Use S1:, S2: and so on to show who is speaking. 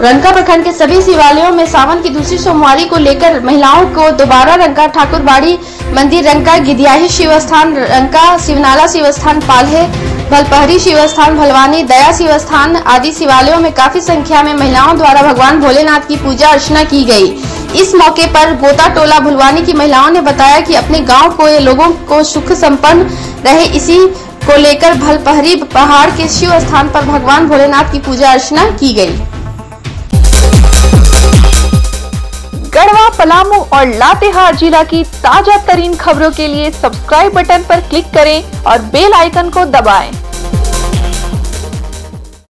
S1: रंका प्रखंड के सभी शिवालयों में सावन की दूसरी सोमवारी को लेकर महिलाओं को दोबारा रंका ठाकुरबाड़ी मंदिर, रंका गिदियाही शिव स्थान रंका शिवनाला शिव स्थान पाल्हे, भलपहरी शिव स्थान भलवानी, दया शिव स्थान आदि शिवालयों में काफ़ी संख्या में महिलाओं द्वारा भगवान भोलेनाथ की पूजा अर्चना की गई। इस मौके पर गोता टोला भुलवानी की महिलाओं ने बताया कि अपने गाँव को लोगों को सुख संपन्न रहे। इसी को लेकर भलपहरी पहाड़ के शिव स्थान पर भगवान भोलेनाथ की पूजा अर्चना की गई।
S2: पलामू और लातेहार जिला की ताज़ा तरीन खबरों के लिए सब्सक्राइब बटन पर क्लिक करें और बेल आइकन को दबाएँ।